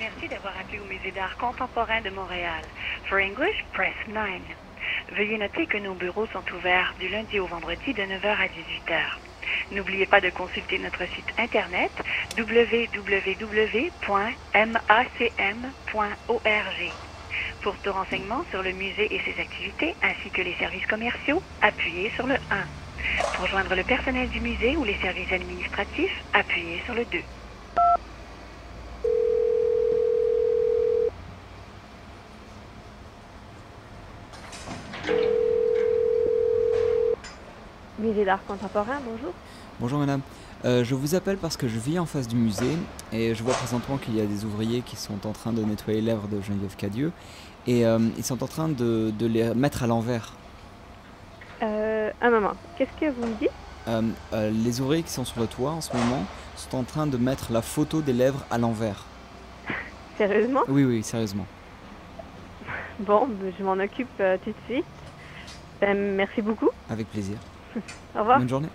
Merci d'avoir appelé au Musée d'art contemporain de Montréal. For English, press 9. Veuillez noter que nos bureaux sont ouverts du lundi au vendredi de 9h à 18h. N'oubliez pas de consulter notre site internet www.macm.org. Pour tout renseignement sur le musée et ses activités, ainsi que les services commerciaux, appuyez sur le 1. Pour joindre le personnel du musée ou les services administratifs, appuyez sur le 2. Musée d'art contemporain, bonjour. Bonjour madame, Euh, je vous appelle parce que je vis en face du musée et je vois présentement qu'il y a des ouvriers qui sont en train de nettoyer l'œuvre de Geneviève Cadieux et euh, ils sont en train de, de les mettre à l'envers. Euh, un moment, qu'est-ce que vous me dites? Euh, les ouvriers qui sont sur le toit en ce moment sont en train de mettre la photo des lèvres à l'envers. Sérieusement? Oui, oui, sérieusement. Bon, ben, je m'en occupe tout de suite. Ben, merci beaucoup. Avec plaisir. Au revoir. Bonne journée.